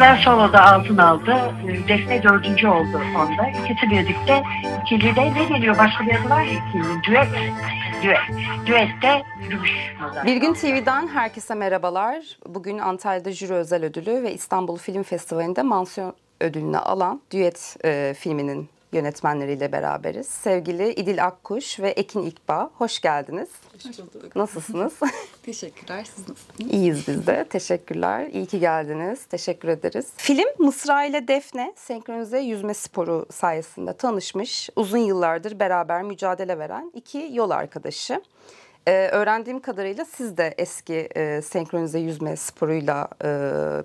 Mısra Solo'da altın aldı. E, Defne dördüncü oldu onda. İkisi birlikte ikilide ne geliyor? Başka bir adı var mı ikilinin? Düet. Düet. Düette. Bir Gün TV'den herkese merhabalar. Bugün Antalya'da Jüri Özel Ödülü ve İstanbul Film Festivali'nde mansiyon ödülünü alan Düet e, filminin yönetmenleriyle beraberiz. Sevgili İdil Akkuş ve Ekin İkba, hoş geldiniz. Hoş bulduk. Nasılsınız? Teşekkürler. Siz nasılsınız? İyiyiz biz de. Teşekkürler. İyi ki geldiniz. Teşekkür ederiz. Film Mısra ile Defne senkronize yüzme sporu sayesinde tanışmış. Uzun yıllardır beraber mücadele veren iki yol arkadaşı. Ee, öğrendiğim kadarıyla siz de eski e, senkronize yüzme sporuyla e,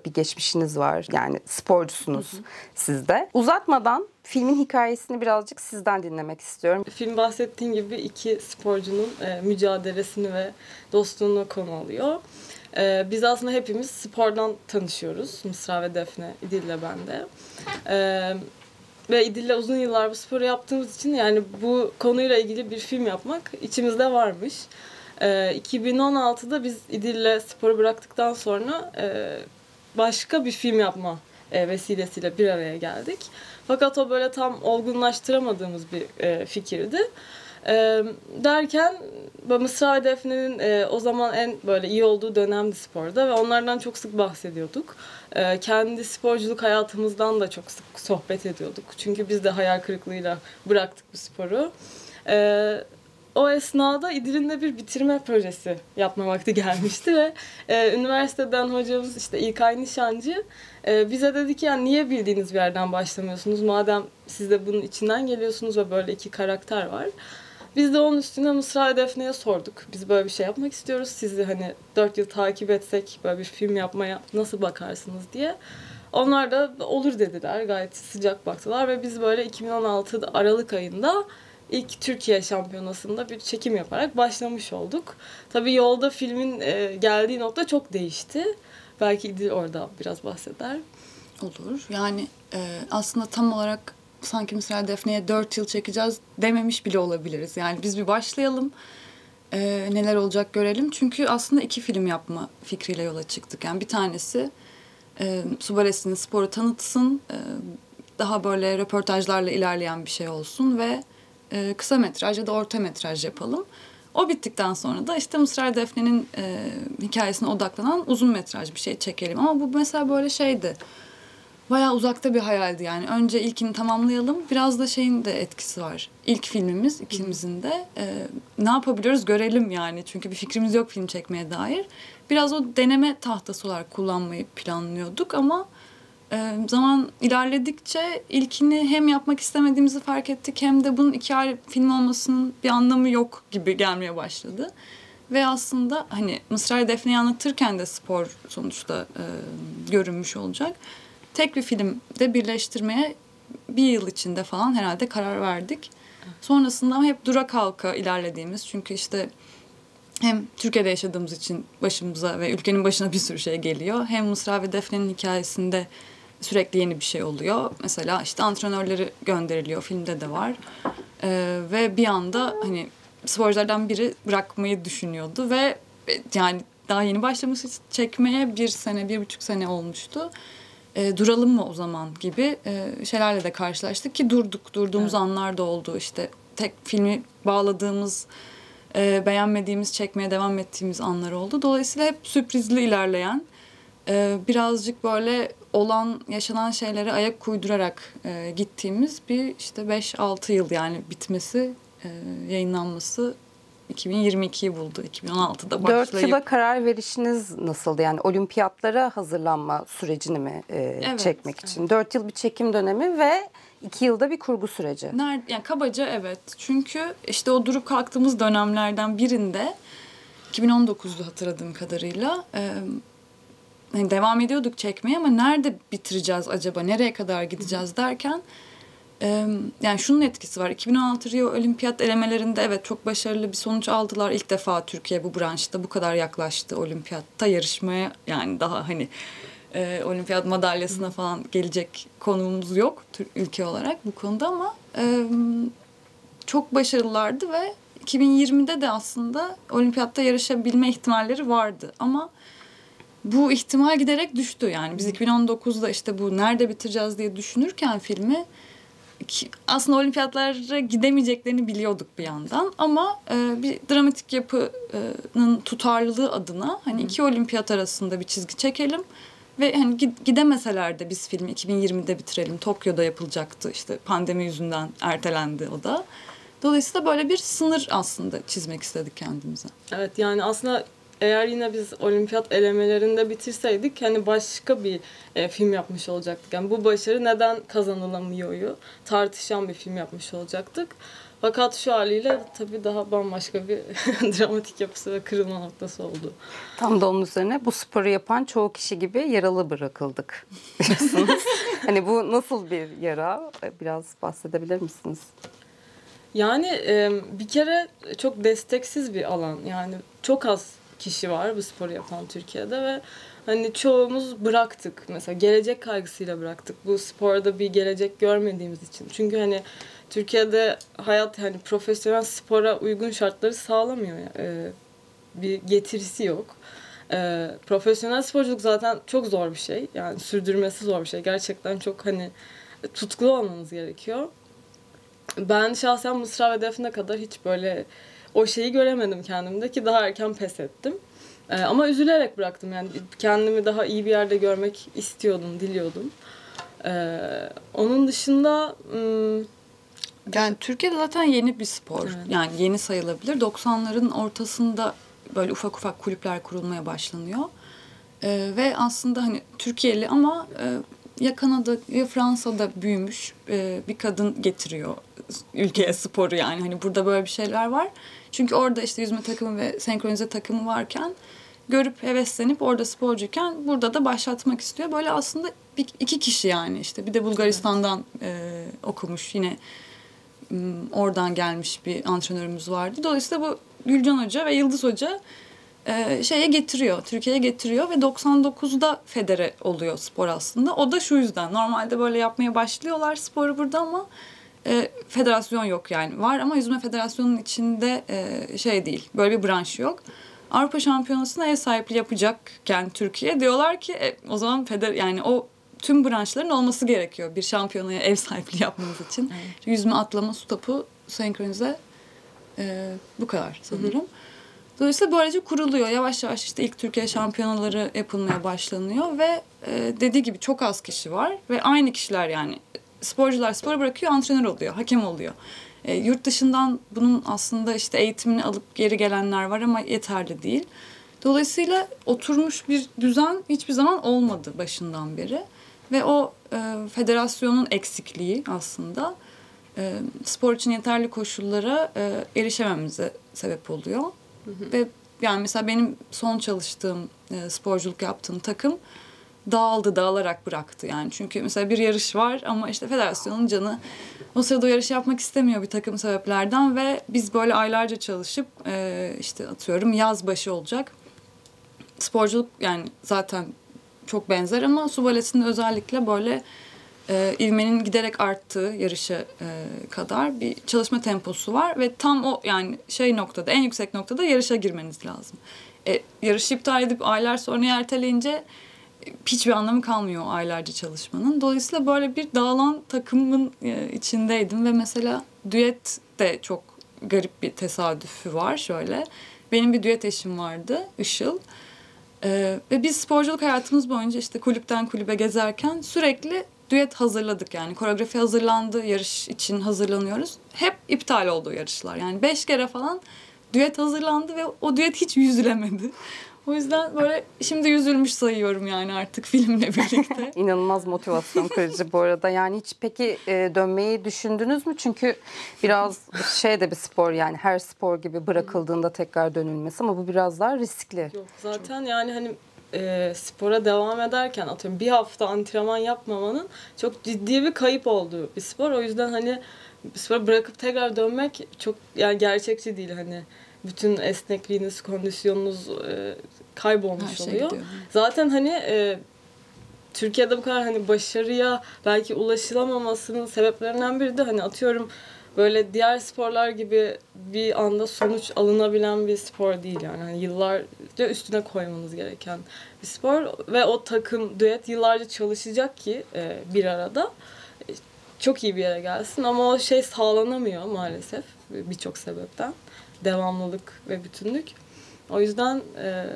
bir geçmişiniz var. Yani sporcusunuz siz de. Uzatmadan filmin hikayesini birazcık sizden dinlemek istiyorum. Film bahsettiğim gibi iki sporcunun e, mücadelesini ve dostluğunu konu alıyor. E, biz aslında hepimiz spordan tanışıyoruz. Mısra ve Defne, İdil'le ben de. E, ve İdil'le uzun yıllar bu sporu yaptığımız için yani bu konuyla ilgili bir film yapmak içimizde varmış. E, 2016'da biz İdil'le sporu bıraktıktan sonra e, başka bir film yapma e, vesilesiyle bir araya geldik. Fakat o böyle tam olgunlaştıramadığımız bir e, fikirdi. E, derken Mısra Defne'nin o zaman en böyle iyi olduğu dönemdi sporda ve onlardan çok sık bahsediyorduk. E, kendi sporculuk hayatımızdan da çok sık sohbet ediyorduk. Çünkü biz de hayal kırıklığıyla bıraktık bu sporu. O esnada İdil'in de bir bitirme projesi yapma vakti gelmişti ve e, üniversiteden hocamız işte İlkay Nişancı e, bize dedi ki yani niye bildiğiniz bir yerden başlamıyorsunuz madem siz de bunun içinden geliyorsunuz ve böyle iki karakter var. Biz de onun üstüne Mısra Defne'ye sorduk. Biz böyle bir şey yapmak istiyoruz. Sizi hani dört yıl takip etsek böyle bir film yapmaya nasıl bakarsınız diye. Onlar da olur dediler. Gayet sıcak baktılar ve biz böyle 2016 Aralık ayında ilk Türkiye şampiyonasında bir çekim yaparak başlamış olduk. Tabii yolda filmin e, geldiği nokta çok değişti. Belki İdil orada biraz bahseder. Olur. Yani e, aslında tam olarak sanki mesela Defne'ye dört yıl çekeceğiz dememiş bile olabiliriz. Yani biz bir başlayalım. e, neler olacak görelim. Çünkü aslında iki film yapma fikriyle yola çıktık. Yani bir tanesi e, Subares'in sporu tanıtsın. e, daha böyle röportajlarla ilerleyen bir şey olsun ve e, kısa metraj ya da orta metraj yapalım. O bittikten sonra da işte Mısra Defne'nin e, hikayesine odaklanan uzun metraj bir şey çekelim. Ama bu mesela böyle şeydi. Bayağı uzakta bir hayaldi yani. Önce ilkini tamamlayalım. Biraz da şeyin de etkisi var. İlk filmimiz ikimizin de. E, ne yapabiliyoruz görelim yani. Çünkü bir fikrimiz yok film çekmeye dair. Biraz o deneme tahtası olarak kullanmayı planlıyorduk ama e, zaman ilerledikçe ilkini hem yapmak istemediğimizi fark ettik hem de bunun iki ayrı film olmasının bir anlamı yok gibi gelmeye başladı. Ve aslında hani Mısra ile Defne'yi anlatırken de spor sonuçta e, görünmüş olacak. Tek bir filmde birleştirmeye bir yıl içinde falan herhalde karar verdik. Sonrasında hep dura kalka ilerlediğimiz çünkü işte hem Türkiye'de yaşadığımız için başımıza ve ülkenin başına bir sürü şey geliyor. Hem Mısra ve Defne'nin hikayesinde sürekli yeni bir şey oluyor. Mesela işte antrenörleri gönderiliyor. Filmde de var. Ee, ve bir anda hani sporculardan biri bırakmayı düşünüyordu ve e, yani daha yeni başlamış çekmeye bir sene, bir buçuk sene olmuştu. Ee, duralım mı o zaman gibi e, şeylerle de karşılaştık ki durduk. Durduğumuz anlar da oldu. İşte tek filmi bağladığımız e, beğenmediğimiz, çekmeye devam ettiğimiz anlar oldu. Dolayısıyla hep sürprizli ilerleyen, e, birazcık böyle olan, yaşanan şeylere ayak uydurarak e, gittiğimiz bir işte 5-6 yıl yani bitmesi, e, yayınlanması 2022'yi buldu. 2016'da başlayıp. Dört yıla karar verişiniz nasıldı? Yani olimpiyatlara hazırlanma sürecini mi e, Evet, çekmek için? Dört yıl bir çekim dönemi ve iki yılda bir kurgu süreci. Nerede, yani kabaca evet. Çünkü işte o durup kalktığımız dönemlerden birinde 2019'du hatırladığım kadarıyla. E, hani devam ediyorduk çekmeye ama nerede bitireceğiz acaba? Nereye kadar gideceğiz derken yani şunun etkisi var. 2016 Rio Olimpiyat elemelerinde evet çok başarılı bir sonuç aldılar. İlk defa Türkiye bu branşta bu kadar yaklaştı olimpiyatta yarışmaya. Yani daha hani e, olimpiyat madalyasına falan gelecek konumuz yok ülke olarak bu konuda ama e, çok başarılılardı ve 2020'de de aslında olimpiyatta yarışabilme ihtimalleri vardı ama bu ihtimal giderek düştü. Yani biz 2019'da işte bu nerede bitireceğiz diye düşünürken filmi aslında olimpiyatlara gidemeyeceklerini biliyorduk bir yandan ama e, bir dramatik yapının tutarlılığı adına hani iki olimpiyat arasında bir çizgi çekelim ve hani gid- gidemeseler de biz filmi 2020'de bitirelim. Tokyo'da yapılacaktı işte pandemi yüzünden ertelendi o da. Dolayısıyla böyle bir sınır aslında çizmek istedik kendimize. Evet yani aslında eğer yine biz olimpiyat elemelerinde bitirseydik hani başka bir e, film yapmış olacaktık. Yani bu başarı neden kazanılamıyor'yu tartışan bir film yapmış olacaktık. Fakat şu haliyle tabii daha bambaşka bir dramatik yapısı ve kırılma noktası oldu. Tam da onun üzerine bu sporu yapan çoğu kişi gibi yaralı bırakıldık diyorsunuz. hani bu nasıl bir yara? Biraz bahsedebilir misiniz? Yani e, bir kere çok desteksiz bir alan. Yani çok az kişi var bu sporu yapan Türkiye'de ve hani çoğumuz bıraktık. Mesela gelecek kaygısıyla bıraktık. Bu sporda bir gelecek görmediğimiz için. Çünkü hani Türkiye'de hayat hani profesyonel spora uygun şartları sağlamıyor. E, bir getirisi yok. E, profesyonel sporculuk zaten çok zor bir şey. Yani sürdürmesi zor bir şey. Gerçekten çok hani tutkulu olmanız gerekiyor. Ben şahsen Mısra ve Defne kadar hiç böyle o şeyi göremedim kendimde ki daha erken pes ettim. Ee, ama üzülerek bıraktım yani kendimi daha iyi bir yerde görmek istiyordum, diliyordum. Ee, onun dışında Yani Türkiye'de zaten yeni bir spor. Evet. Yani yeni sayılabilir. 90'ların ortasında böyle ufak ufak kulüpler kurulmaya başlanıyor. Ee, ve aslında hani Türkiye'li ama e, ya Kanada ya Fransa'da büyümüş e, bir kadın getiriyor ülkeye sporu yani. Hani burada böyle bir şeyler var. Çünkü orada işte yüzme takımı ve senkronize takımı varken görüp heveslenip orada sporcuyken burada da başlatmak istiyor. Böyle aslında bir, iki kişi yani işte bir de Bulgaristan'dan e, okumuş yine oradan gelmiş bir antrenörümüz vardı. Dolayısıyla bu Gülcan Hoca ve Yıldız Hoca e, şeye getiriyor, Türkiye'ye getiriyor ve 99'da federe oluyor spor aslında. O da şu yüzden normalde böyle yapmaya başlıyorlar sporu burada ama e, federasyon yok yani. Var ama yüzme federasyonunun içinde e, şey değil, böyle bir branş yok. Avrupa Şampiyonası'na ev sahipliği yapacakken Türkiye diyorlar ki e, o zaman feder yani o tüm branşların olması gerekiyor bir şampiyonaya ev sahipliği yapmamız için. Yüzme, atlama, su topu, senkronize e, bu kadar sanırım. Dolayısıyla böylece kuruluyor. Yavaş yavaş işte ilk Türkiye şampiyonaları yapılmaya başlanıyor ve e, dediği gibi çok az kişi var ve aynı kişiler yani sporcular sporu bırakıyor, antrenör oluyor, hakem oluyor. E, yurt dışından bunun aslında işte eğitimini alıp geri gelenler var ama yeterli değil. Dolayısıyla oturmuş bir düzen hiçbir zaman olmadı başından beri. Ve o e, federasyonun eksikliği aslında e, spor için yeterli koşullara e, erişememize sebep oluyor. Ve yani mesela benim son çalıştığım e, sporculuk yaptığım takım dağıldı, dağılarak bıraktı yani. Çünkü mesela bir yarış var ama işte federasyonun canı o sırada o yarışı yapmak istemiyor bir takım sebeplerden ve biz böyle aylarca çalışıp e, işte atıyorum yaz başı olacak. Sporculuk yani zaten çok benzer ama su baletinde özellikle böyle e, ivmenin giderek arttığı yarışa e, kadar bir çalışma temposu var ve tam o yani şey noktada en yüksek noktada yarışa girmeniz lazım. E, yarışı iptal edip aylar sonra erteleyince e, hiçbir anlamı kalmıyor aylarca çalışmanın. Dolayısıyla böyle bir dağılan takımın e, içindeydim ve mesela düet de çok garip bir tesadüfü var şöyle. Benim bir düet eşim vardı Işıl. Ee, ve biz sporculuk hayatımız boyunca işte kulüpten kulübe gezerken sürekli düet hazırladık yani koreografi hazırlandı yarış için hazırlanıyoruz hep iptal oldu yarışlar yani beş kere falan düet hazırlandı ve o düet hiç yüzülemedi o yüzden böyle şimdi yüzülmüş sayıyorum yani artık filmle birlikte İnanılmaz motivasyon kırıcı bu arada. Yani hiç peki e, dönmeyi düşündünüz mü? Çünkü biraz şey de bir spor yani her spor gibi bırakıldığında tekrar dönülmesi ama bu biraz daha riskli. Yok zaten yani hani e, spora devam ederken atıyorum bir hafta antrenman yapmamanın çok ciddi bir kayıp olduğu bir spor. O yüzden hani spora bırakıp tekrar dönmek çok yani gerçekçi değil hani bütün esnekliğiniz, kondisyonunuz e, kaybolmuş Her şey oluyor. gidiyor. Zaten hani e, Türkiye'de bu kadar hani başarıya belki ulaşılamamasının sebeplerinden biri de hani atıyorum böyle diğer sporlar gibi bir anda sonuç alınabilen bir spor değil yani. yani yıllarca üstüne koymanız gereken bir spor ve o takım düet yıllarca çalışacak ki e, bir arada e, çok iyi bir yere gelsin ama o şey sağlanamıyor maalesef birçok sebepten. Devamlılık ve bütünlük. O yüzden e,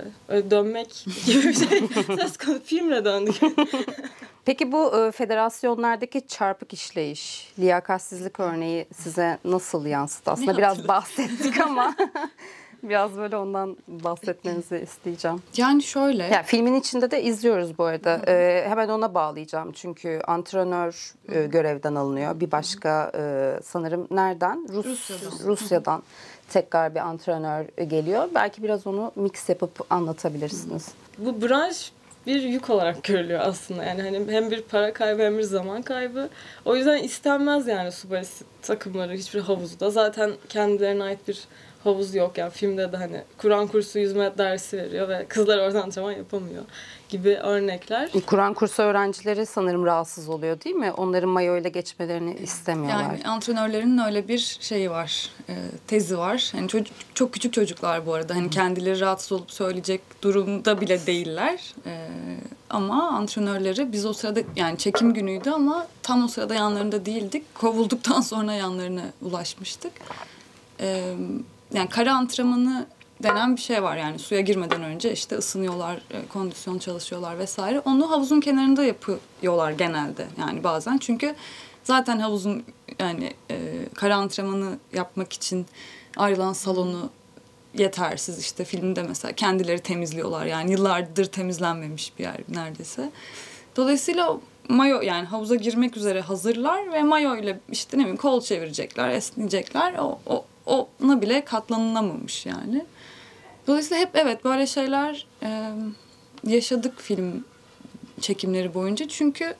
dönmek gibi bir şey söz konusu. Filmle döndük. Peki bu e, federasyonlardaki çarpık işleyiş, liyakatsizlik örneği size nasıl yansıdı? Aslında biraz bahsettik ama biraz böyle ondan bahsetmenizi isteyeceğim. Yani şöyle. Ya filmin içinde de izliyoruz bu arada. Ee, hemen ona bağlayacağım çünkü antrenör e, görevden alınıyor. Bir başka e, sanırım nereden? Rus Rusya'dan. Rusya'dan tekrar bir antrenör geliyor. Belki biraz onu mix yapıp anlatabilirsiniz. bu branş bir yük olarak görülüyor aslında. Yani hani hem bir para kaybı hem bir zaman kaybı. O yüzden istenmez yani su takımları hiçbir havuzda. Zaten kendilerine ait bir havuz yok. Yani filmde de hani Kur'an kursu yüzme dersi veriyor ve kızlar oradan antrenman yapamıyor gibi örnekler. Kur'an kursu öğrencileri sanırım rahatsız oluyor değil mi? Onların mayo ile geçmelerini istemiyorlar. Yani antrenörlerin öyle bir şeyi var, e, tezi var. Hani çocuk, çok küçük çocuklar bu arada. Hani kendileri rahatsız olup söyleyecek durumda bile değiller. E, ama antrenörleri biz o sırada yani çekim günüydü ama tam o sırada yanlarında değildik. Kovulduktan sonra yanlarına ulaşmıştık. E, yani kara antrenmanı denen bir şey var yani suya girmeden önce işte ısınıyorlar, e, kondisyon çalışıyorlar vesaire. Onu havuzun kenarında yapıyorlar genelde yani bazen çünkü zaten havuzun yani e, kara antrenmanı yapmak için ayrılan salonu yetersiz işte filmde mesela kendileri temizliyorlar yani yıllardır temizlenmemiş bir yer neredeyse. Dolayısıyla mayo yani havuza girmek üzere hazırlar ve mayo ile işte ne bileyim kol çevirecekler, esneyecekler. O, o ona bile katlanılamamış yani. Dolayısıyla hep evet böyle şeyler e, yaşadık film çekimleri boyunca. Çünkü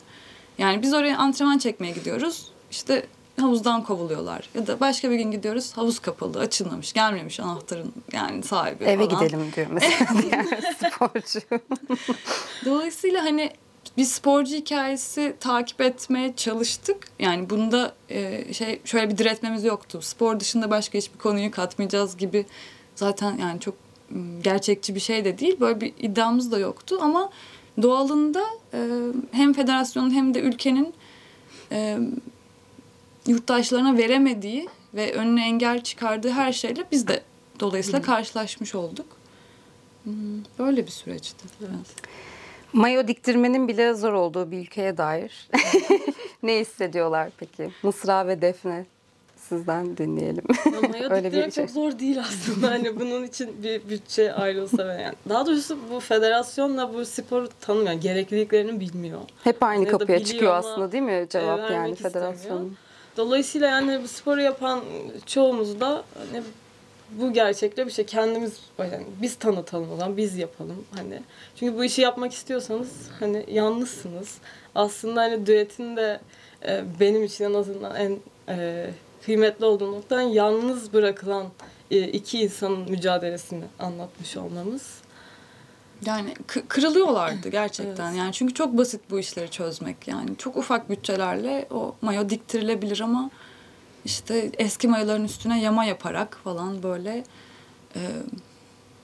yani biz oraya antrenman çekmeye gidiyoruz. İşte havuzdan kovuluyorlar. Ya da başka bir gün gidiyoruz havuz kapalı, açılmamış, gelmemiş anahtarın yani sahibi Eve falan. gidelim diyor mesela diğer sporcu. Dolayısıyla hani bir sporcu hikayesi takip etmeye çalıştık. Yani bunda e, şey şöyle bir diretmemiz yoktu. Spor dışında başka hiçbir konuyu katmayacağız gibi zaten yani çok gerçekçi bir şey de değil. Böyle bir iddiamız da yoktu ama doğalında e, hem federasyonun hem de ülkenin e, yurttaşlarına veremediği ve önüne engel çıkardığı her şeyle biz de dolayısıyla karşılaşmış olduk. Böyle bir süreçti. Evet. Mayo diktirmenin bile zor olduğu bir ülkeye dair ne hissediyorlar peki? Mısra ve Defne sizden dinleyelim. Maya Öyle bir şey. çok zor değil aslında. Hani bunun için bir bütçe ayrılsa ve yani. Daha doğrusu bu federasyonla bu sporu tanımıyor. Yani gerekliliklerini bilmiyor. Hep aynı Ya da kapıya çıkıyor aslında değil mi cevap vermek yani federasyonun? Dolayısıyla yani bu sporu yapan çoğumuz da hani bu gerçekle bir şey kendimiz yani biz tanıtalım o zaman biz yapalım hani. Çünkü bu işi yapmak istiyorsanız hani yalnızsınız. Aslında hani düetin de e, benim için en azından en e, kıymetli olduğu noktadan yalnız bırakılan e, iki insanın mücadelesini anlatmış olmamız. Yani kı- kırılıyorlardı gerçekten. Evet. Yani çünkü çok basit bu işleri çözmek. Yani çok ufak bütçelerle o mayo diktirilebilir ama işte eski mayoların üstüne yama yaparak falan böyle e,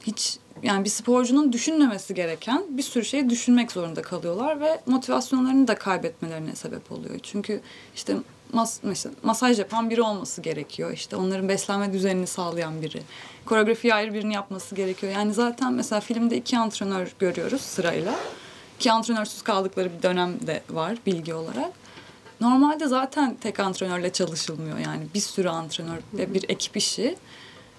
hiç yani bir sporcunun düşünmemesi gereken bir sürü şeyi düşünmek zorunda kalıyorlar ve motivasyonlarını da kaybetmelerine sebep oluyor. Çünkü işte mas mesela masaj yapan biri olması gerekiyor. İşte onların beslenme düzenini sağlayan biri. Koreografiyi ayrı birini yapması gerekiyor. Yani zaten mesela filmde iki antrenör görüyoruz sırayla. Ki antrenörsüz kaldıkları bir dönem de var bilgi olarak. Normalde zaten tek antrenörle çalışılmıyor yani bir sürü antrenör ve bir ekip işi.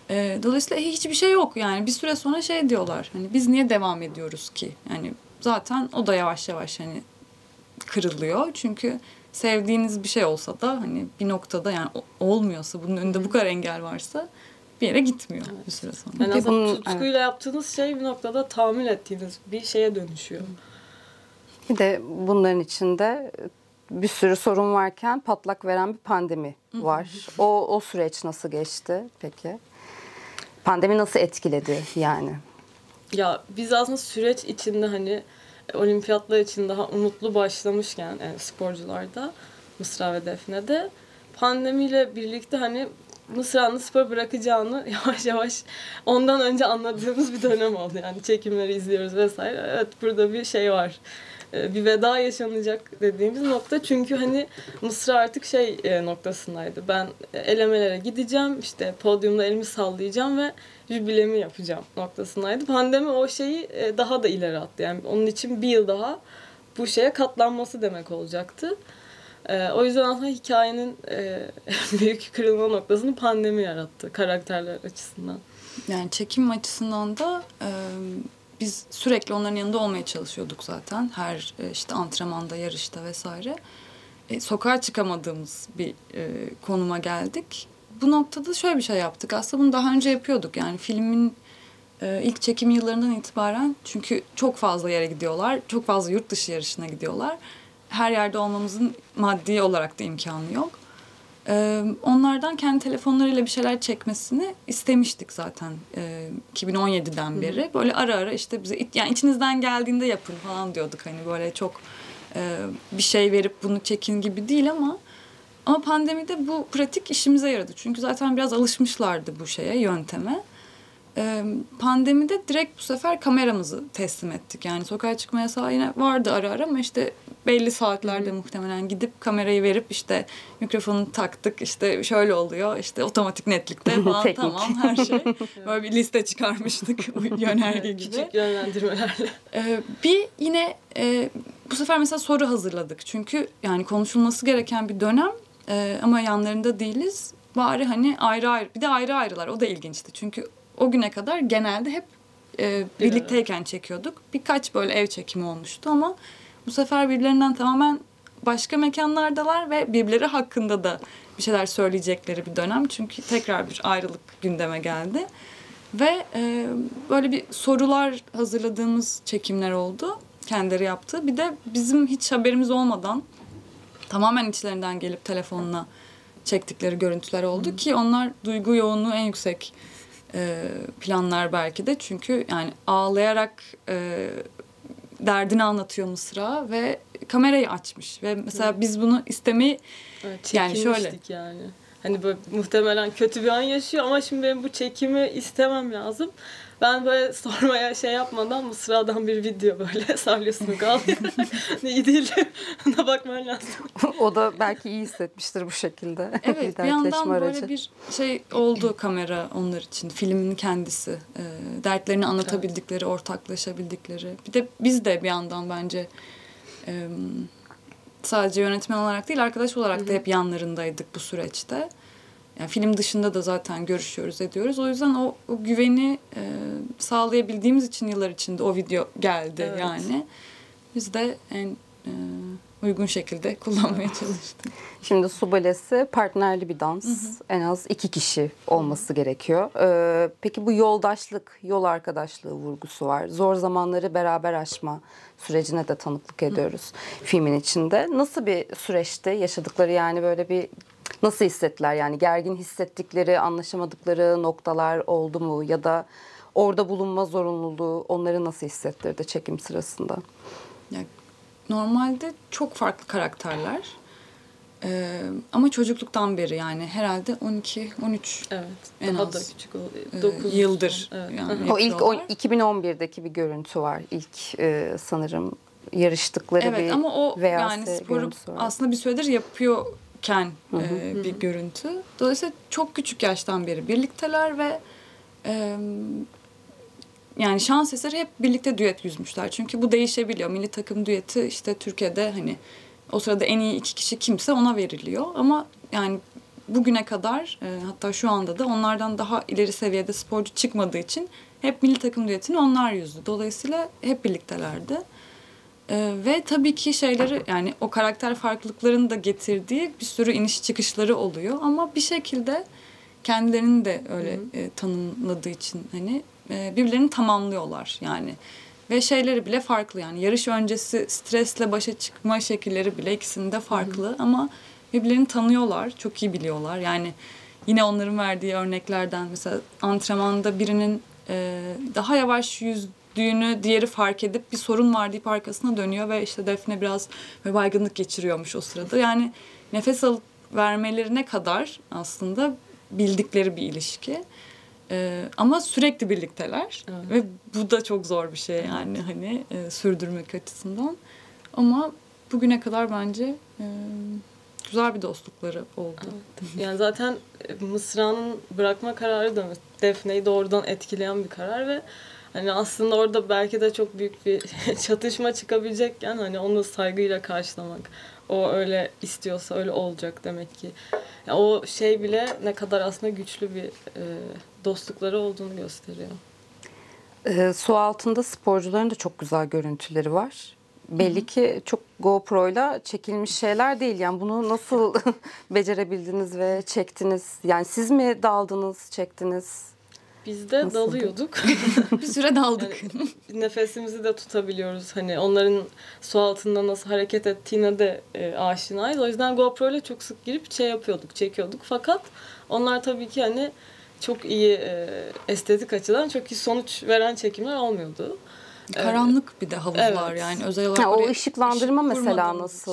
Ee, dolayısıyla hiçbir şey yok yani bir süre sonra şey diyorlar hani biz niye devam ediyoruz ki yani zaten o da yavaş yavaş hani kırılıyor çünkü sevdiğiniz bir şey olsa da hani bir noktada yani olmuyorsa bunun önünde bu kadar engel varsa bir yere gitmiyor bir süre sonra. Yani Peki aslında bunun- tutkuyla yaptığınız şey bir noktada tahammül ettiğiniz bir şeye dönüşüyor. Bir de bunların içinde bir sürü sorun varken patlak veren bir pandemi var. O, o süreç nasıl geçti peki? Pandemi nasıl etkiledi yani? Ya biz aslında süreç içinde hani olimpiyatlar için daha umutlu başlamışken yani sporcularda Mısra ve Defne'de pandemiyle birlikte hani Mısra'nın spor bırakacağını yavaş yavaş ondan önce anladığımız bir dönem oldu. Yani çekimleri izliyoruz vesaire. Evet burada bir şey var. Ee, Bir veda yaşanacak dediğimiz nokta. Çünkü hani Mısra artık şey e, noktasındaydı. Ben elemelere gideceğim, işte podyumda elimi sallayacağım ve jübilemi yapacağım noktasındaydı. Pandemi o şeyi e, daha da ileri attı. Yani onun için bir yıl daha bu şeye katlanması demek olacaktı. O yüzden aslında hikayenin e, büyük kırılma noktasını pandemi yarattı karakterler açısından. Yani çekim açısından da e, biz sürekli onların yanında olmaya çalışıyorduk zaten. Her e, işte antrenmanda, yarışta vesaire. E, sokağa çıkamadığımız bir e, konuma geldik. Bu noktada şöyle bir şey yaptık. Aslında bunu daha önce yapıyorduk. Yani filmin e, ilk çekim yıllarından itibaren çünkü çok fazla yere gidiyorlar. Çok fazla yurt dışı yarışına gidiyorlar. Her yerde olmamızın maddi olarak da imkanı yok. Ee, onlardan kendi telefonlarıyla bir şeyler çekmesini istemiştik zaten e, 2017'den beri. Böyle ara ara işte bize yani içinizden geldiğinde yapın falan diyorduk hani böyle çok e, bir şey verip bunu çekin gibi değil ama ama pandemide bu pratik işimize yaradı. Çünkü zaten biraz alışmışlardı bu şeye, yönteme. Ee, pandemide direkt bu sefer kameramızı teslim ettik. Yani sokağa çıkma yasağı yine vardı ara ara ama işte belli saatlerde muhtemelen gidip kamerayı verip işte mikrofonu taktık işte şöyle oluyor işte otomatik netlikte falan tamam her şey. Böyle bir liste çıkarmıştık yönerge gibi. Küçük yönlendirmelerle. Ee, bir yine e, bu sefer mesela soru hazırladık. Çünkü yani konuşulması gereken bir dönem e, ama yanlarında değiliz. Bari hani ayrı ayrı bir de ayrı ayrılar o da ilginçti. Çünkü o güne kadar genelde hep e, birlikteyken çekiyorduk. Birkaç böyle ev çekimi olmuştu ama bu sefer birbirlerinden tamamen başka mekanlardalar ve birbirleri hakkında da bir şeyler söyleyecekleri bir dönem. Çünkü tekrar bir ayrılık gündeme geldi. Ve e, böyle bir sorular hazırladığımız çekimler oldu. Kendileri yaptı. Bir de bizim hiç haberimiz olmadan tamamen içlerinden gelip telefonla çektikleri görüntüler oldu ki onlar duygu yoğunluğu en yüksek planlar belki de. Çünkü yani ağlayarak e, derdini anlatıyor Mısra ve kamerayı açmış ve mesela biz bunu istemeyi Evet, Yani şöyle. yani. Hani böyle muhtemelen kötü bir an yaşıyor ama şimdi benim bu çekimi istemem lazım. Ben böyle sormaya şey yapmadan Mısra'dan bir video böyle salyasını kaldırarak iyi değil. Ona bakman lazım. o da belki iyi hissetmiştir bu şekilde. Evet bir dertleşme yandan aracı. böyle bir şey oldu kamera onlar için. Filmin kendisi. E, dertlerini anlatabildikleri, ortaklaşabildikleri. Bir de biz de bir yandan bence e, sadece yönetmen olarak değil arkadaş olarak da hep yanlarındaydık bu süreçte. Yani film dışında da zaten görüşüyoruz, ediyoruz. O yüzden o, o güveni e, sağlayabildiğimiz için yıllar içinde o video geldi Evet. yani. Biz de en e, uygun şekilde kullanmaya çalıştık. Şimdi su balesi partnerli bir dans. En az iki kişi olması gerekiyor. Ee, peki bu yoldaşlık, yol arkadaşlığı vurgusu var. Zor zamanları beraber aşma sürecine de tanıklık ediyoruz filmin içinde. Nasıl bir süreçti yaşadıkları yani böyle bir nasıl hissettiler yani gergin hissettikleri, anlaşamadıkları noktalar oldu mu ya da orada bulunma zorunluluğu onları nasıl hissettirdi çekim sırasında? Yani normalde çok farklı karakterler. Ee, ama çocukluktan beri yani herhalde 12 13 Evet. En daha az, da küçük e, 9 yıldır Evet. yani. O ilk o, yapıyorlar. 2011'deki bir görüntü var. İlk e, sanırım yarıştıkları Evet bir ama o yani sporu aslında bir süredir yapıyorken e, bir görüntü. Dolayısıyla çok küçük yaştan beri birlikteler ve e, yani şans eseri hep birlikte düet yüzmüşler. Çünkü bu değişebiliyor. Milli takım düeti işte Türkiye'de hani o sırada en iyi iki kişi kimse ona veriliyor. Ama yani bugüne kadar e, hatta şu anda da onlardan daha ileri seviyede sporcu çıkmadığı için hep milli takım düetini onlar yüzdü. Dolayısıyla hep birliktelerdi. Ee, ve tabii ki şeyleri yani o karakter farklılıklarının da getirdiği bir sürü iniş çıkışları oluyor. Ama bir şekilde kendilerini de öyle e, tanımladığı için hani e, birbirlerini tamamlıyorlar yani. Ve şeyleri bile farklı yani. Yarış öncesi stresle başa çıkma şekilleri bile ikisinde farklı. Ama birbirlerini tanıyorlar çok iyi biliyorlar. Yani yine onların verdiği örneklerden mesela antrenmanda birinin e, daha yavaş yüzdüğünü diğeri fark edip bir sorun var deyip arkasına dönüyor ve işte Defne biraz böyle baygınlık geçiriyormuş o sırada. Yani nefes alıp vermelerine kadar aslında bildikleri bir ilişki. Ee, ama sürekli birlikteler Evet. ve bu da çok zor bir şey yani hani e, sürdürmek açısından. Ama bugüne kadar bence e, güzel bir dostlukları oldu. Yani zaten e, Mısra'nın bırakma kararı da Defne'yi doğrudan etkileyen bir karar ve hani aslında orada belki de çok büyük bir çatışma çıkabilecekken hani onu saygıyla karşılamak. O öyle istiyorsa öyle olacak demek ki. Ya o şey bile ne kadar aslında güçlü bir e, dostlukları olduğunu gösteriyor. Ee, su altında sporcuların da çok güzel görüntüleri var. Belli ki çok GoPro'yla çekilmiş şeyler değil. Yani bunu nasıl becerebildiniz ve çektiniz? Yani siz mi daldınız, çektiniz? Biz de Nasıldı? dalıyorduk. bir süre daldık. nefesimizi de tutabiliyoruz. Hani onların su altında nasıl hareket ettiğine de e, aşinayız. O yüzden GoPro ile çok sık girip şey yapıyorduk, çekiyorduk. Fakat onlar tabii ki hani çok iyi e, estetik açıdan çok iyi sonuç veren çekimler olmuyordu. Karanlık bir de havuzlar Evet. yani özel olarak Ha, o ışıklandırma ışık mesela kurmadığımız için.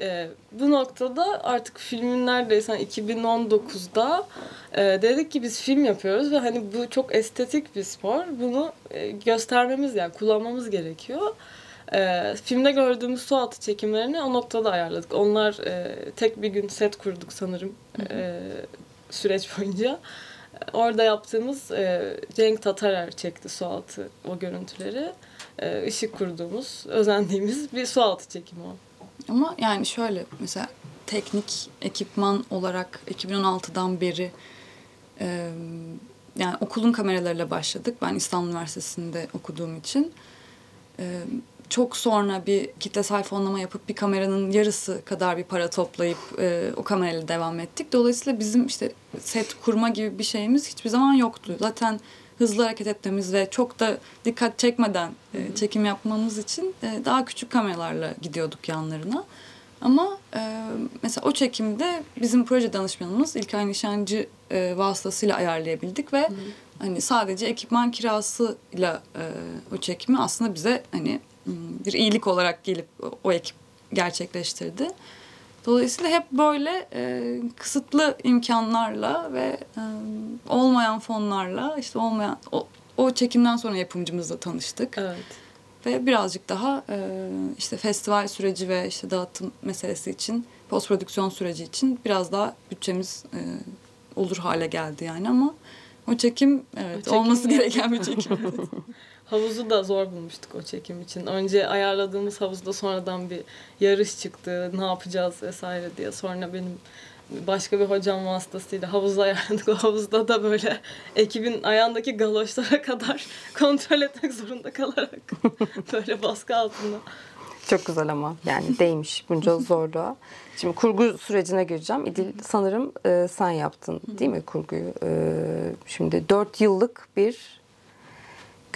E, bu noktada artık filmin neredeyse hani 2019'da e, dedik ki biz film yapıyoruz ve hani bu çok estetik bir spor. Bunu e, göstermemiz yani kullanmamız gerekiyor. E, filmde gördüğümüz su altı çekimlerini o noktada ayarladık. Onlar e, tek bir gün set kurduk sanırım e, süreç boyunca. Orada yaptığımız e, Cenk Tatarer çekti su altı o görüntüleri. E, ışık kurduğumuz, özendiğimiz bir su altı çekimi o. Ama yani şöyle mesela teknik ekipman olarak 2016'dan beri e, yani okulun kameralarıyla başladık. Ben İstanbul Üniversitesi'nde okuduğum için. E, çok sonra bir kitlesel fonlama yapıp bir kameranın yarısı kadar bir para toplayıp e, o kamerayla devam ettik. Dolayısıyla bizim işte set kurma gibi bir şeyimiz hiçbir zaman yoktu. Zaten hızlı hareket etmemiz ve çok da dikkat çekmeden e, çekim yapmamız için e, daha küçük kameralarla gidiyorduk yanlarına. Ama e, mesela o çekimde bizim proje danışmanımız İlkay Nişancı e, vasıtasıyla ayarlayabildik ve hani sadece ekipman kirasıyla e, o çekimi aslında bize hani bir iyilik olarak gelip o, o ekip gerçekleştirdi. Dolayısıyla hep böyle e, kısıtlı imkanlarla ve e, olmayan fonlarla işte olmayan o, o çekimden sonra yapımcımızla tanıştık. Evet. Ve birazcık daha e, işte festival süreci ve işte dağıtım meselesi için, post prodüksiyon süreci için biraz daha bütçemiz e, olur hale geldi yani ama o çekim evet O çekim olması yani. gereken bir çekim. Havuzu da zor bulmuştuk o çekim için. Önce ayarladığımız havuzda sonradan bir yarış çıktı. Ne yapacağız vesaire diye. Sonra benim başka bir hocam vasıtasıyla havuzu ayarladık. O havuzda da böyle ekibin ayağındaki galoşlara kadar kontrol etmek zorunda kalarak böyle baskı altında. Çok güzel ama yani değmiş bunca zorluğa. Şimdi kurgu sürecine gireceğim. İdil sanırım e, sen yaptın değil mi kurguyu? E, şimdi dört yıllık bir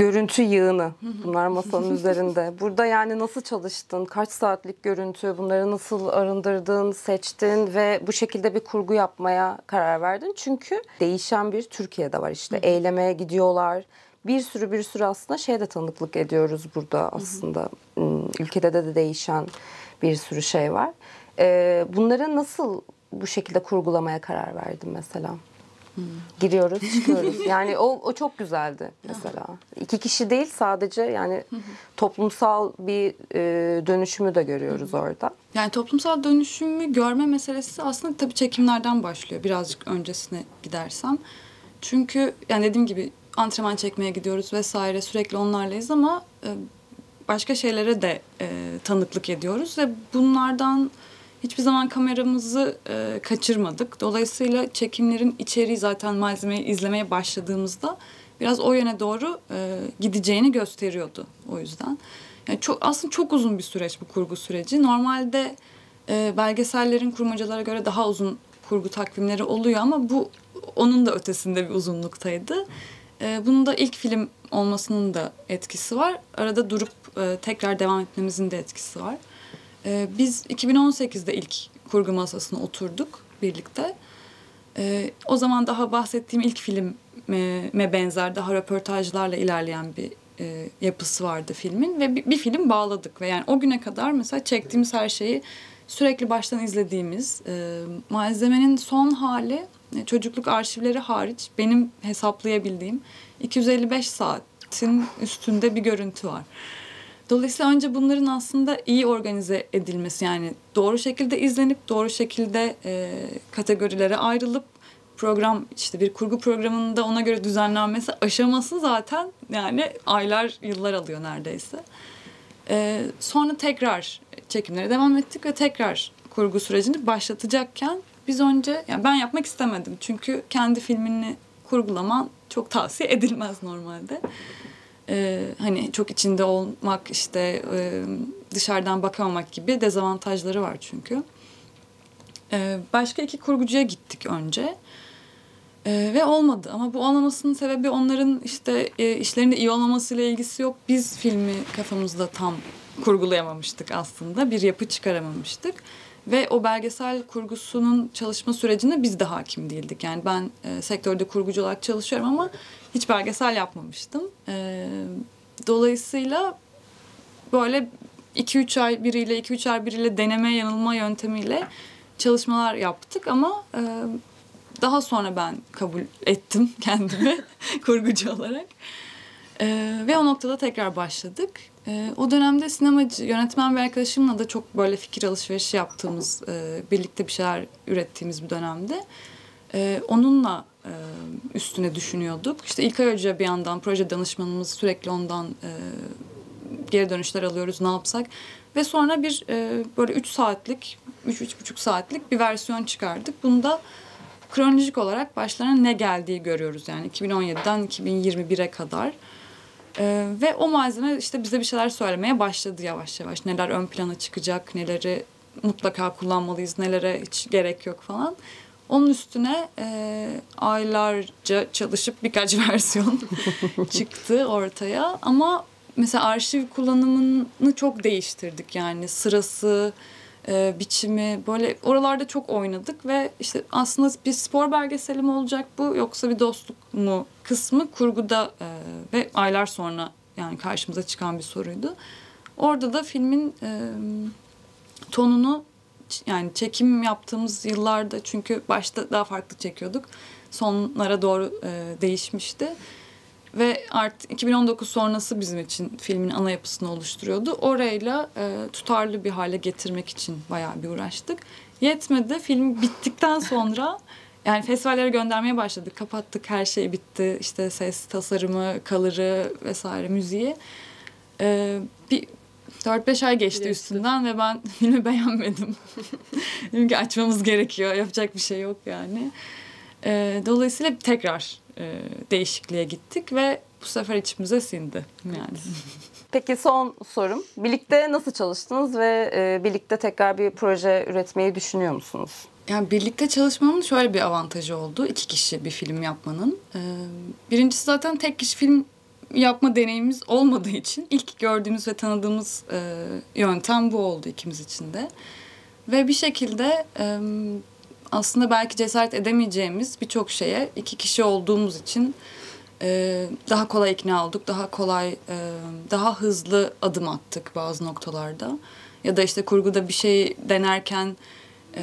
görüntü yığını. Bunlar masanın üzerinde. Burada yani nasıl çalıştın? Kaç saatlik görüntü? Bunları nasıl arındırdın, seçtin ve bu şekilde bir kurgu yapmaya karar verdin? Çünkü değişen bir Türkiye'de var işte. Eylemeye gidiyorlar. Bir sürü bir sürü aslında şeye de tanıklık ediyoruz burada aslında. Hmm, Ülkede de, de değişen bir sürü şey var. Ee, bunları nasıl bu şekilde kurgulamaya karar verdin mesela? Giriyoruz, çıkıyoruz. Yani o, o çok güzeldi mesela. İki kişi değil sadece yani toplumsal bir e, dönüşümü de görüyoruz orada. Yani toplumsal dönüşümü görme meselesi aslında tabii çekimlerden başlıyor. Birazcık öncesine gidersem. Çünkü yani dediğim gibi antrenman çekmeye gidiyoruz vesaire sürekli onlarlayız ama e, başka şeylere de e, tanıklık ediyoruz ve bunlardan hiçbir zaman kameramızı e, kaçırmadık. Dolayısıyla çekimlerin içeriği zaten malzemeyi izlemeye başladığımızda biraz o yöne doğru e, gideceğini gösteriyordu o yüzden. Yani çok aslında çok uzun bir süreç bu kurgu süreci. Normalde e, belgesellerin kurmacalara göre daha uzun kurgu takvimleri oluyor ama bu onun da ötesinde bir uzunluktaydı. E, bunun da ilk film olmasının da etkisi var. Arada durup e, tekrar devam etmemizin de etkisi var. E, biz 2018'de ilk kurgu masasına oturduk birlikte. E, o zaman daha bahsettiğim ilk filme benzer daha röportajlarla ilerleyen bir e, yapısı vardı filmin ve bir, bir film bağladık ve yani o güne kadar mesela çektiğimiz her şeyi sürekli baştan izlediğimiz e, malzemenin son hali e, çocukluk arşivleri hariç benim hesaplayabildiğim 255 saatin üstünde bir görüntü var. Dolayısıyla önce bunların aslında iyi organize edilmesi yani doğru şekilde izlenip doğru şekilde e, kategorilere ayrılıp program işte bir kurgu programında ona göre düzenlenmesi aşaması zaten yani aylar yıllar alıyor neredeyse. E, sonra tekrar çekimlere devam ettik ve tekrar kurgu sürecini başlatacakken biz önce yani ben yapmak istemedim çünkü kendi filmini kurgulaman çok tavsiye edilmez normalde. Ee, hani çok içinde olmak işte e, dışarıdan bakamamak gibi dezavantajları var çünkü. Ee, başka iki kurgucuya gittik önce. Ee, ve olmadı ama bu olmamasının sebebi onların işte e, işlerinde iyi olmamasıyla ilgisi yok. Biz filmi kafamızda tam kurgulayamamıştık aslında. Bir yapı çıkaramamıştık. Ve o belgesel kurgusunun çalışma sürecine biz de hakim değildik. Yani ben e, sektörde kurgucu olarak çalışıyorum ama hiç belgesel yapmamıştım. E, dolayısıyla böyle 2-3 ay biriyle 2-3 ay biriyle deneme yanılma yöntemiyle çalışmalar yaptık ama e, daha sonra ben kabul ettim kendimi kurgucu olarak. E, ve o noktada tekrar başladık. E, o dönemde sinemacı, yönetmen bir arkadaşımla da çok böyle fikir alışverişi yaptığımız, e, birlikte bir şeyler ürettiğimiz bir dönemde. E, onunla e, üstüne düşünüyorduk. İşte İlkay Hoca bir yandan proje danışmanımız sürekli ondan e, geri dönüşler alıyoruz ne yapsak. Ve sonra bir e, böyle üç saatlik, üç, üç buçuk saatlik bir versiyon çıkardık. Bunda kronolojik olarak başlarına ne geldiği görüyoruz. Yani 2017'den 2021'e kadar. Ee, ve o malzeme işte bize bir şeyler söylemeye başladı yavaş yavaş. Neler ön plana çıkacak, neleri mutlaka kullanmalıyız, nelere hiç gerek yok falan. Onun üstüne e, aylarca çalışıp birkaç versiyon çıktı ortaya. Ama mesela arşiv kullanımını çok değiştirdik yani sırası, e, biçimi böyle oralarda çok oynadık ve işte aslında bir spor belgeseli mi olacak bu yoksa bir dostluk mu kısmı kurguda e, ve aylar sonra yani karşımıza çıkan bir soruydu. Orada da filmin e, tonunu yani çekim yaptığımız yıllarda çünkü başta daha farklı çekiyorduk. Sonlara doğru e, değişmişti. Ve art 2019 sonrası bizim için filmin ana yapısını oluşturuyordu. Orayla e, tutarlı bir hale getirmek için bayağı bir uğraştık. Yetmedi. Film bittikten sonra yani festivallere göndermeye başladık. Kapattık. Her şey bitti. İşte ses, tasarımı, kalırı vesaire müziği. E, bir 4-5 ay geçti Geçti. üstünden ve ben filmi beğenmedim. Dedim ki açmamız gerekiyor. Yapacak bir şey yok yani. E, dolayısıyla tekrar e, değişikliğe gittik ve bu sefer içimize sindi yani. Peki son sorum. Birlikte nasıl çalıştınız ve e, birlikte tekrar bir proje üretmeyi düşünüyor musunuz? Yani birlikte çalışmanın şöyle bir avantajı oldu. İki kişi bir film yapmanın. Ee, birincisi zaten tek kişi film yapma deneyimimiz olmadığı için ilk gördüğümüz ve tanıdığımız e, yöntem bu oldu ikimiz için de. Ve bir şekilde e, aslında belki cesaret edemeyeceğimiz birçok şeye iki kişi olduğumuz için e, daha kolay ikna olduk. Daha kolay, e, daha hızlı adım attık bazı noktalarda. Ya da işte kurguda bir şey denerken e,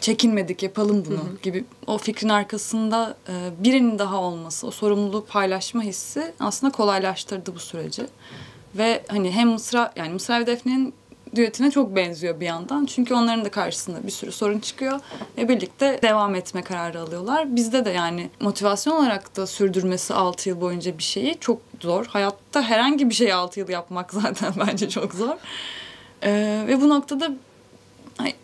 çekinmedik yapalım bunu gibi o fikrin arkasında e, birinin daha olması, o sorumluluğu paylaşma hissi aslında kolaylaştırdı bu süreci. Ve hani hem Mısra yani Mısra ve Defne'nin düetine çok benziyor bir yandan. Çünkü onların da karşısında bir sürü sorun çıkıyor ve birlikte devam etme kararı alıyorlar. Bizde de yani motivasyon olarak da sürdürmesi 6 yıl boyunca bir şeyi çok zor. Hayatta herhangi bir şeyi 6 yıl yapmak zaten bence çok zor. Ee, ve bu noktada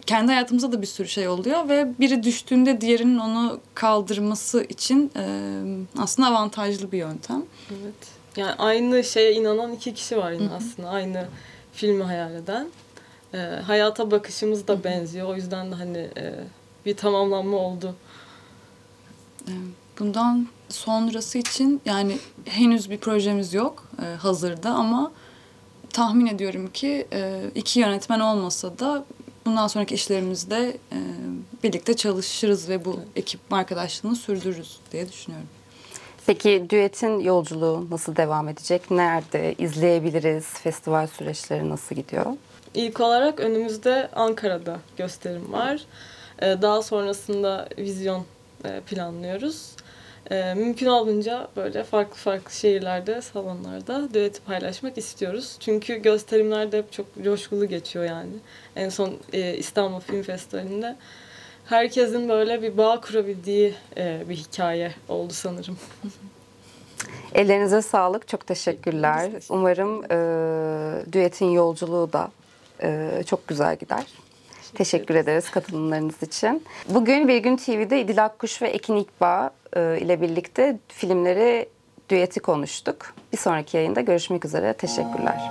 kendi hayatımızda da bir sürü şey oluyor ve biri düştüğünde diğerinin onu kaldırması için e, aslında avantajlı bir yöntem. Evet. Yani aynı şeye inanan iki kişi var yine aslında. Aynı filmi hayal eden. Ee, hayata bakışımız da benziyor. O yüzden de hani e, bir tamamlanma oldu. E, Bundan sonrası için yani henüz bir projemiz yok e, hazırda ama tahmin ediyorum ki e, iki yönetmen olmasa da bundan sonraki işlerimizde e, birlikte çalışırız ve bu ekip arkadaşlığını sürdürürüz diye düşünüyorum. Peki düetin yolculuğu nasıl devam edecek? Nerede izleyebiliriz? Festival süreçleri nasıl gidiyor? İlk olarak önümüzde Ankara'da gösterim var. Ee, Daha sonrasında vizyon e, planlıyoruz. Ee, Mümkün olduğunca böyle farklı farklı şehirlerde, salonlarda düeti paylaşmak istiyoruz. Çünkü gösterimler de hep çok coşkulu geçiyor yani. En son e, İstanbul Film Festivali'nde herkesin böyle bir bağ kurabildiği e, bir hikaye oldu sanırım. Ellerinize sağlık. Çok teşekkürler. Teşekkür Umarım e, düetin yolculuğu da e, çok güzel gider. Teşekkür ederiz katılımlarınız için. Bugün Bir Gün TV'de İdil Akkuş ve Ekin İkbağ e, ile birlikte filmleri düeti konuştuk. Bir sonraki yayında görüşmek üzere. Teşekkürler.